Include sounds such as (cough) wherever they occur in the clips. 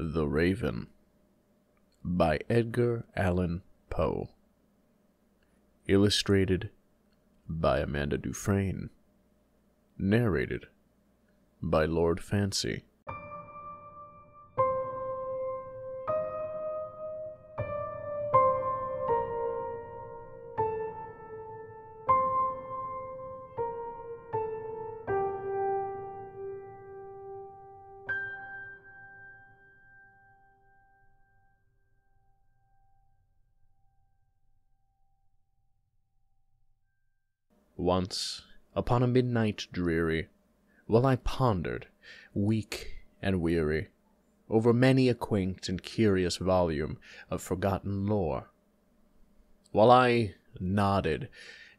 The Raven by Edgar Allan Poe. Illustrated by Amanda Dufresne. Narrated by Lord Fancy. Once, upon a midnight dreary, while I pondered, weak and weary, over many a quaint and curious volume of forgotten lore, while I nodded,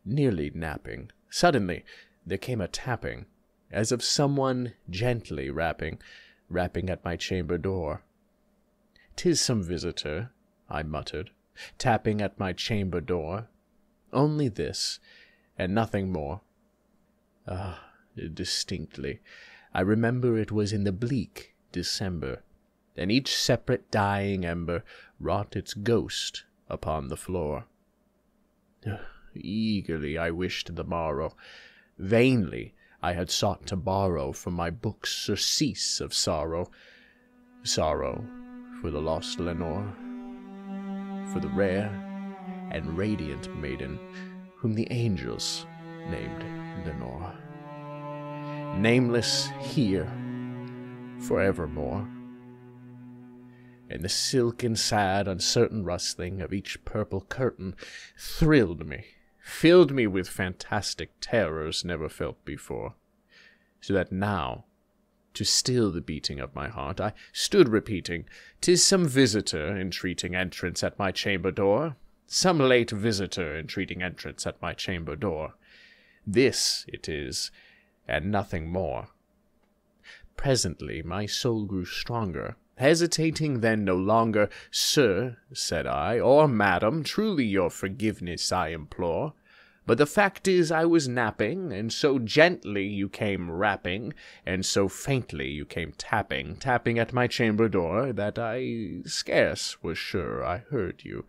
nearly napping, suddenly there came a tapping, as of someone gently rapping, rapping at my chamber door. "'Tis some visitor," I muttered, "tapping at my chamber door. Only this and nothing more. Ah, distinctly, I remember it was in the bleak December, and each separate dying ember wrought its ghost upon the floor. Eagerly I wished the morrow. Vainly I had sought to borrow from my books surcease of sorrow. Sorrow for the lost Lenore, for the rare and radiant maiden whom the angels named Lenore. Nameless here forevermore. And the silken, sad, uncertain rustling of each purple curtain thrilled me, filled me with fantastic terrors never felt before, so that now, to still the beating of my heart, I stood repeating, "'Tis some visitor entreating entrance at my chamber door some late visitor entreating entrance at my chamber door. This it is, and nothing more. Presently my soul grew stronger, hesitating then no longer. Sir, said I, or madam, truly your forgiveness I implore. But the fact is I was napping, and so gently you came rapping, and so faintly you came tapping, tapping at my chamber door, that I scarce was sure I heard you.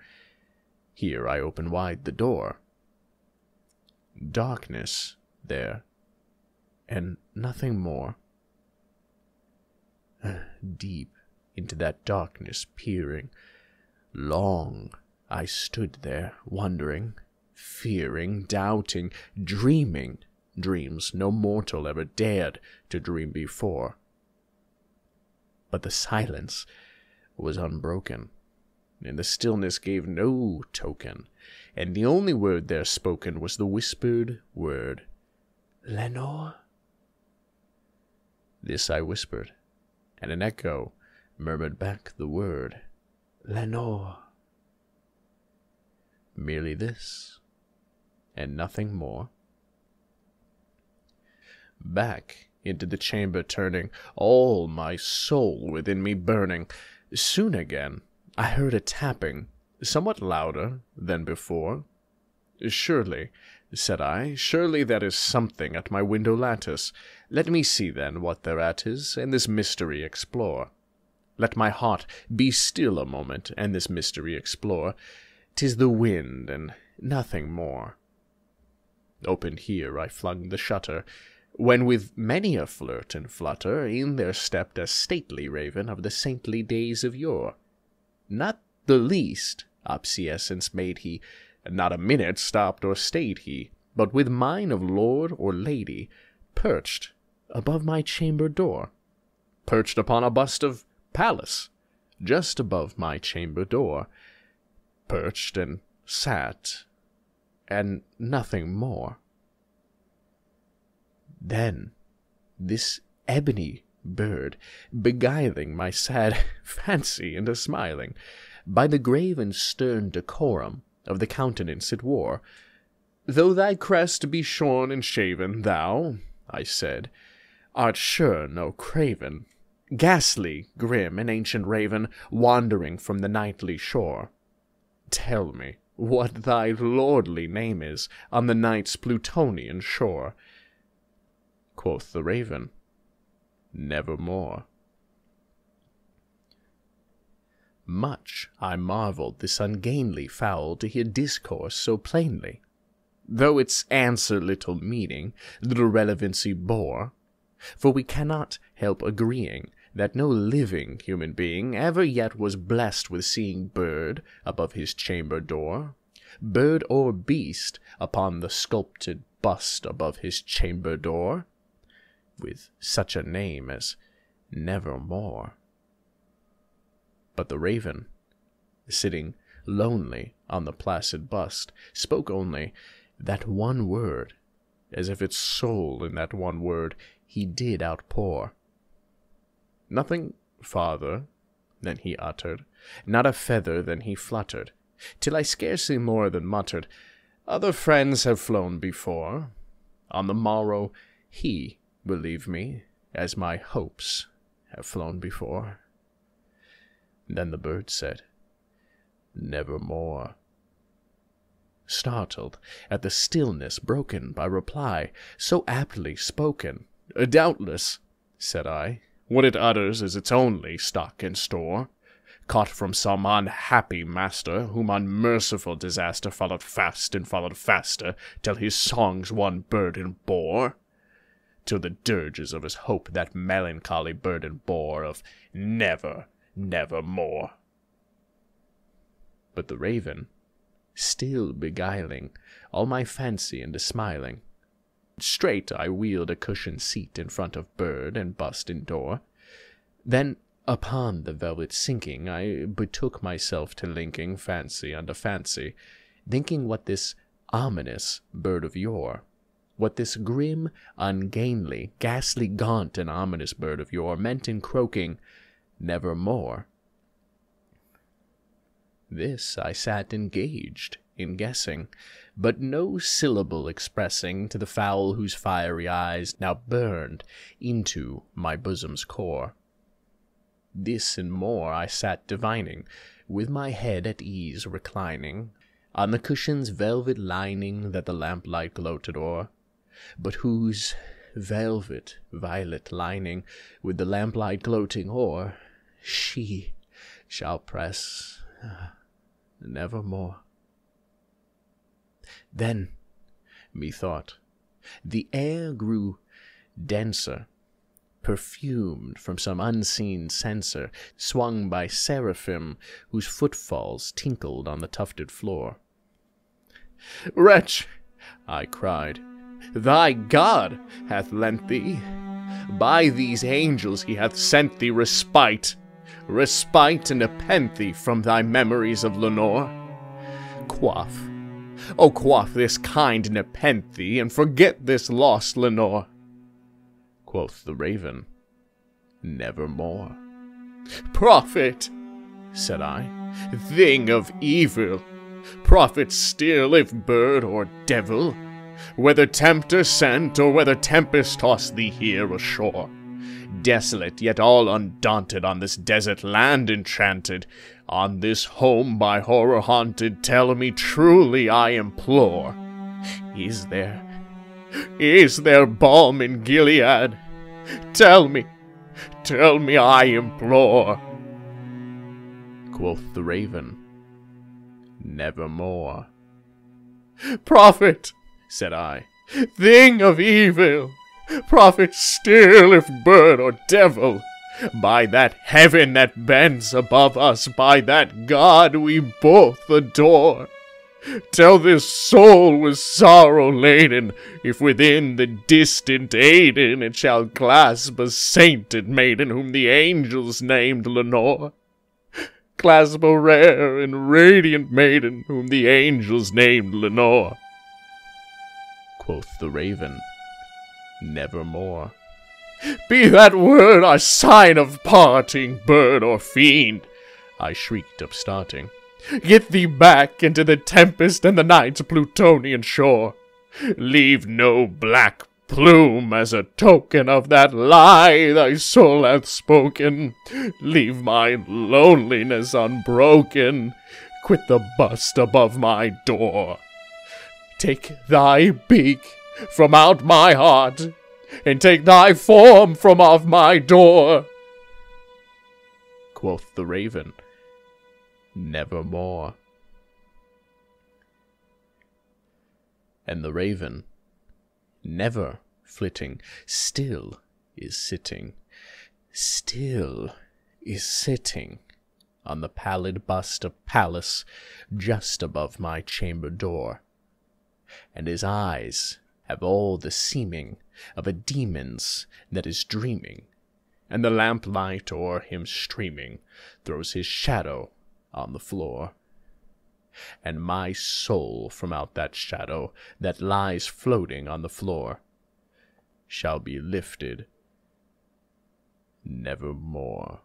Here I open wide the door. Darkness there, and nothing more. (sighs) Deep into that darkness peering, long I stood there, wondering, fearing, doubting, dreaming dreams no mortal ever dared to dream before. But the silence was unbroken and the stillness gave no token, and the only word there spoken was the whispered word, Lenore? This I whispered, and an echo murmured back the word, Lenore. Merely this, and nothing more. Back into the chamber turning, all my soul within me burning, soon again I heard a tapping, somewhat louder than before. Surely, said I, surely there is something at my window lattice. Let me see then what thereat is, and this mystery explore. Let my heart be still a moment, and this mystery explore. Tis the wind, and nothing more. Opened here, I flung the shutter, when with many a flirt and flutter in there stepped a stately raven of the saintly days of yore. Not the least obseisance made he, and not a minute stopped or stayed he, but with mine of lord or lady, perched above my chamber door, perched upon a bust of Pallas, just above my chamber door, perched and sat, and nothing more. Then this ebony bird, beguiling my sad (laughs) fancy into smiling, by the grave and stern decorum of the countenance it wore. Though thy crest be shorn and shaven, thou, I said, art sure no craven, ghastly, grim, an ancient raven, wandering from the nightly shore. Tell me what thy lordly name is on the night's Plutonian shore. Quoth the raven, nevermore. Much I marvelled this ungainly fowl to hear discourse so plainly, though its answer little meaning, little relevancy bore, for we cannot help agreeing that no living human being ever yet was blessed with seeing bird above his chamber door, bird or beast upon the sculptured bust above his chamber door, with such a name as Nevermore. But the raven, sitting lonely on the placid bust, spoke only that one word, as if its soul in that one word he did outpour. Nothing farther than he uttered, not a feather than he fluttered, till I scarcely more than muttered, Other friends have flown before. On the morrow he leave me, as my hopes have flown before. Then the bird said, Nevermore. Startled at the stillness broken by reply so aptly spoken, Doubtless, said I, what it utters is its only stock and store, caught from some unhappy master, whom unmerciful disaster followed fast and followed faster, till his songs one burden bore, till the dirges of his hope that melancholy burden bore of never, never more. But the raven, still beguiling all my fancy into smiling, Straight I wheeled a cushioned seat in front of bird and bust and door. Then upon the velvet sinking, I betook myself to linking fancy unto fancy, thinking what this ominous bird of yore, what this grim, ungainly, ghastly, gaunt, and ominous bird of yore meant in croaking, Nevermore. This I sat engaged in guessing, but no syllable expressing to the fowl whose fiery eyes now burned into my bosom's core. This and more I sat divining, with my head at ease reclining, on the cushion's velvet lining that the lamplight gloated o'er, but whose velvet violet lining, with the lamplight gloating o'er, she shall press uh, nevermore. Then, methought, the air grew denser, perfumed from some unseen censer, swung by seraphim whose footfalls tinkled on the tufted floor. Wretch, I cried, thy God hath lent thee. By these angels he hath sent thee respite, respite and nepenthe from thy memories of Lenore. Quaff, Oh, quaff this kind nepenthe, and forget this lost Lenore. Quoth the raven, Nevermore. Prophet, said I, thing of evil, prophet still if bird or devil, whether tempter sent or whether tempest tossed thee here ashore. Desolate, yet all undaunted on this desert land enchanted, on this home by horror haunted, tell me truly, I implore, is there, is there balm in Gilead? Tell me, tell me, I implore. Quoth the raven, Nevermore. Prophet, said I, thing of evil, prophet still if bird or devil, by that heaven that bends above us, by that God we both adore. Tell this soul with sorrow laden, if within the distant Aidenn it shall clasp a sainted maiden whom the angels named Lenore. Clasp a rare and radiant maiden whom the angels named Lenore. Quoth the raven, Nevermore. Be that word a sign of parting, bird or fiend! I shrieked, upstarting. Get thee back into the tempest and the night's Plutonian shore. Leave no black plume as a token of that lie thy soul hath spoken. Leave my loneliness unbroken. Quit the bust above my door. Take thy beak from out my heart and take thy form from off my door. Quoth the raven, nevermore. And the raven, never flitting, still is sitting, still is sitting on the pallid bust of Pallas just above my chamber door, and his eyes have all the seeming of a demon's that is dreaming, and the lamplight o'er him streaming throws his shadow on the floor. And my soul from out that shadow that lies floating on the floor shall be lifted nevermore.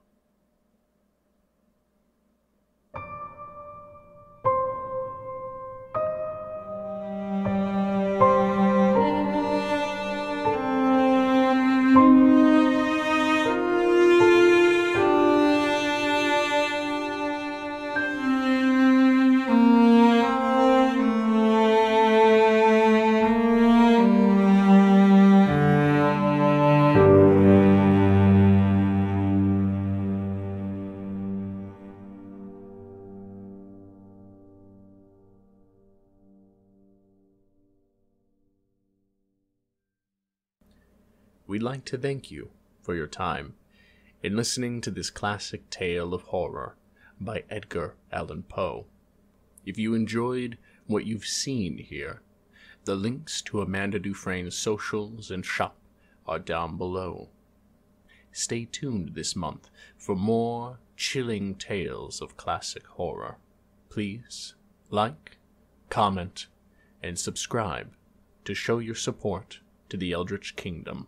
Like to thank you for your time in listening to this classic tale of horror by Edgar Allan Poe. If you enjoyed what you've seen here, the links to Amanda Dufresne's socials and shop are down below. Stay tuned this month for more chilling tales of classic horror. Please like, comment, and subscribe to show your support to the Eldritch Kingdom.